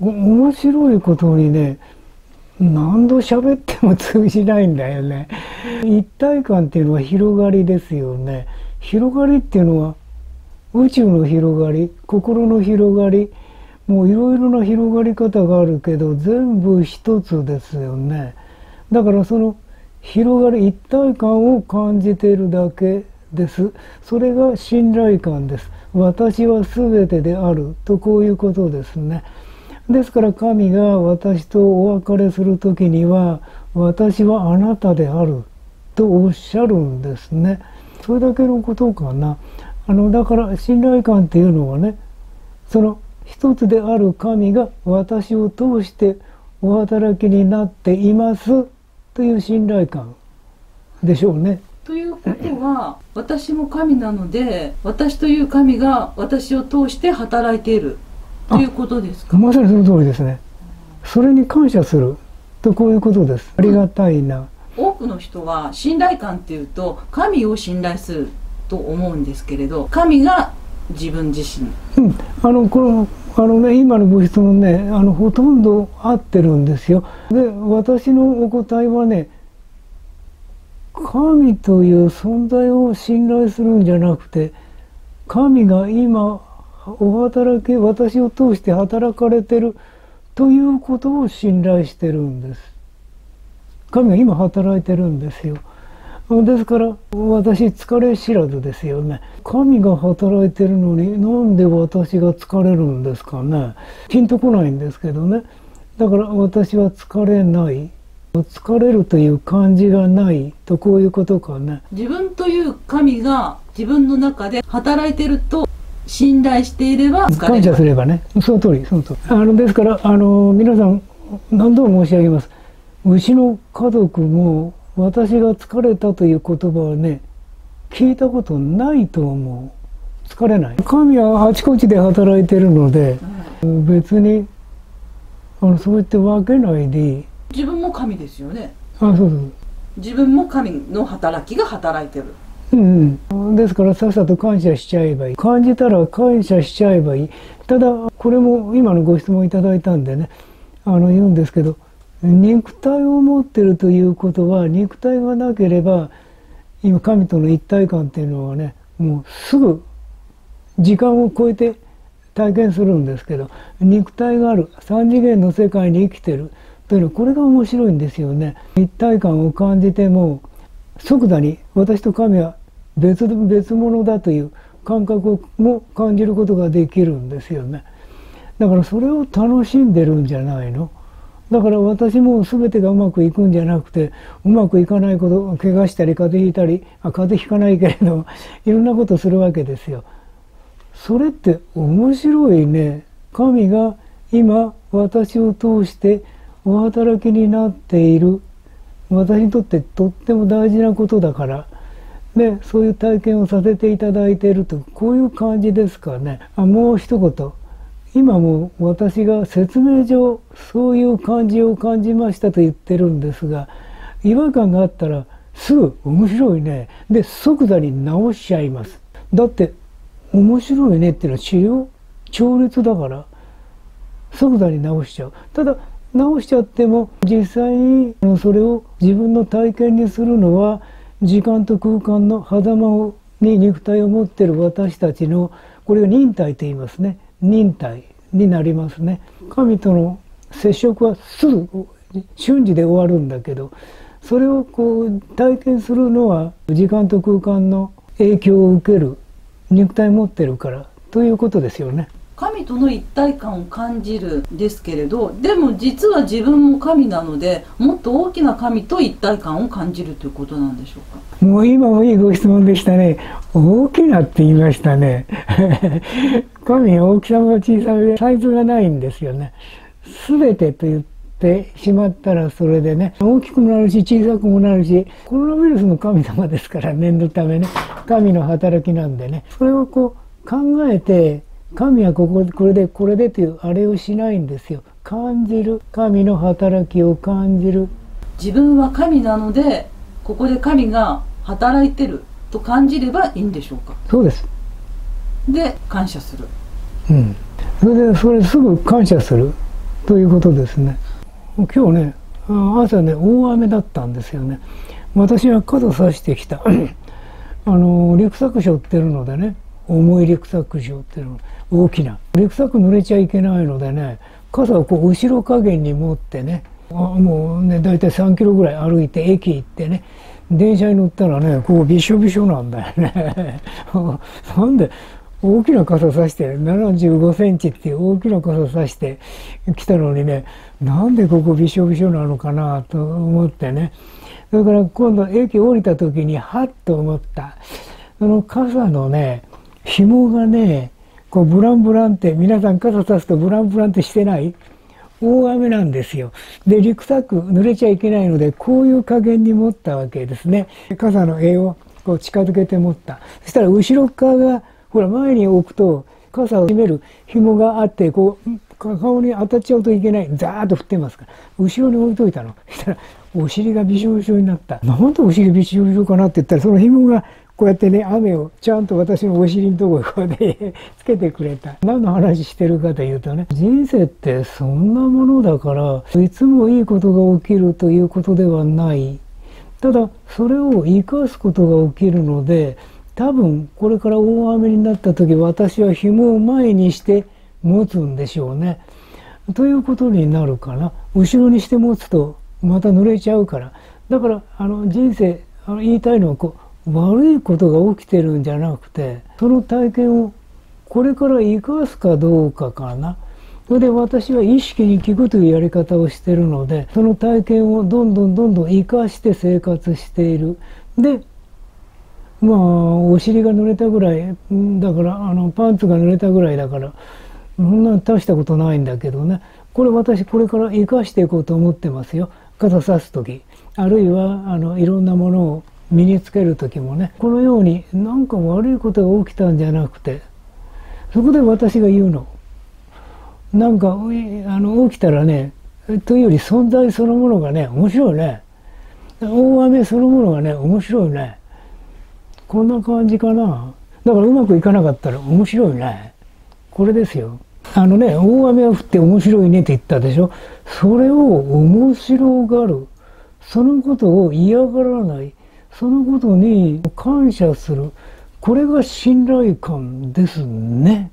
面白いことにね何度喋っても通じないんだよね。一体感っていうのは広がりですよね。広がりっていうのは宇宙の広がり心の広がりもういろいろな広がり方があるけど全部一つですよね。だからその広がり一体感を感じているだけです。それが信頼感です。私は全てであるとこういうことですね。ですから神が私とお別れする時には私はあなたであるとおっしゃるんですね。それだけのことかな。あのだから信頼感っていうのはねその一つである神が私を通してお働きになっていますという信頼感でしょうね。ということは私も神なので私という神が私を通して働いている。ということですか？まさにその通りですね。それに感謝する。とこういうことです。ありがたいな。多くの人は信頼感っていうと神を信頼すると思うんですけれど神が自分自身、うん、あのこのあのね今のご質問ねあのほとんど合ってるんですよ。で私のお答えはね神という存在を信頼するんじゃなくて神が今お働き私を通して働かれてるということを信頼してるんです。神が今働いてるんですよ。ですから私疲れ知らずですよね。神が働いてるのになんで私が疲れるんですかね。ピンとこないんですけどね。だから私は疲れない。疲れるという感じがないとこういうことかね。自分という神が自分の中で働いてると信頼していれば感謝すればね。その通りその通り。あのですからあの皆さん何度も申し上げます。うちの家族も私が疲れたという言葉はね聞いたことないと思う。疲れない。神はあちこちで働いてるので、うん、別にあのそうやって分けないで。自分も神ですよね。あそうそう。自分も神の働きが働いてるうん、ですからさっさと感謝しちゃえばいい。感じたら感謝しちゃえばいい。ただこれも今のご質問いただいたんでねあの言うんですけど肉体を持ってるということは肉体がなければ今神との一体感っていうのはねもうすぐ時間を超えて体験するんですけど肉体がある。三次元の世界に生きてる。というのはこれが面白いんですよね。一体感を感じても即座に私と神は別別物だという感覚も感じることができるんですよね。だからそれを楽しんでるんじゃないの。だから私も全てがうまくいくんじゃなくてうまくいかないこと怪我したり風邪ひいたりあ風邪ひかないけれど いろんなことするわけですよ。それって面白いね。神が今私を通してお働きになっている私にとってとっても大事なことだから。でそういう体験をさせていただいているとこういう感じですかね。あもう一言。今も私が説明上そういう感じを感じましたと言ってるんですが違和感があったらすぐ面白いね。で即座に直しちゃいます。だって面白いねっていうのは治療調律だから即座に直しちゃう。ただ直しちゃっても実際にそれを自分の体験にするのは時間と空間の狭間に肉体を持ってる私たちのこれを忍耐と言いますね忍耐になりますね神との接触はすぐ瞬時で終わるんだけどそれをこう体験するのは時間と空間の影響を受ける肉体持ってるからということですよね。神との一体感を感じるですけれどでも実は自分も神なのでもっと大きな神と一体感を感じるということなんでしょうか？もう今もいいご質問でしたね。大きなって言いましたね。神大きさも小さめでサイズがないんですよね。全てと言ってしまったらそれでね大きくもなるし小さくもなるしコロナウイルスの神様ですから念のためね神の働きなんでねそれをこう考えて神はこここれでこれでというあれをしないんですよ。感じる。神の働きを感じる。自分は神なのでここで神が働いてると感じればいいんでしょうか？そうです。で感謝する。うん。それでそれすぐ感謝する。ということですね。今日ね朝ね大雨だったんですよね。私は傘さしてきた。あのリュックサック背負ってるのでね重いリュックサック背負ってるの大きな。リュックサック濡れちゃいけないのでね傘をこう後ろ加減に持ってねあもうね大体3キロぐらい歩いて駅行ってね電車に乗ったらねこうびしょびしょなんだよね。なんで大きな傘さして75センチっていう大きな傘さして来たのにねなんでここびしょびしょなのかなと思ってね。それから今度駅降りた時にはっと思った。その傘のね紐がねこうブランブランって皆さん傘さすとブランブランってしてない大雨なんですよ。で、リクサック濡れちゃいけないので、こういう加減に持ったわけですね。傘の柄をこう近づけて持った。そしたら後ろ側がほら、前に置くと、傘を締める紐があって、こう、顔に当たっちゃうといけない。ザーッと振ってますから。後ろに置いといたの。そしたら、お尻がびしょびしょになった。なんでお尻びしょびしょかなって言ったら、その紐がこうやってね、雨をちゃんと私のお尻のところにこうね、つけてくれた。何の話してるかというとね、人生ってそんなものだから、いつもいいことが起きるということではない。ただ、それを生かすことが起きるので、多分これから大雨になった時私は紐を前にして持つんでしょうね。ということになるかな。後ろにして持つとまた濡れちゃうから。だからあの人生あの言いたいのはこう悪いことが起きてるんじゃなくてその体験をこれから生かすかどうかかな。それで私は意識に聞くというやり方をしてるのでその体験をどんどんどんどん生かして生活している。でまあお尻が濡れたぐらいだからあのパンツが濡れたぐらいだからそんな大したことないんだけどねこれ私これから生かしていこうと思ってますよ傘さす時あるいはあのいろんなものを身につける時もねこのように何か悪いことが起きたんじゃなくてそこで私が言うのなんかあの起きたらねというより存在そのものがね面白いね大雨そのものがね面白いねこんな感じかな。だからうまくいかなかったら面白いね。これですよ。あのね、大雨が降って面白いねって言ったでしょ。それを面白がる。そのことを嫌がらない。そのことに感謝する。これが信頼感ですね。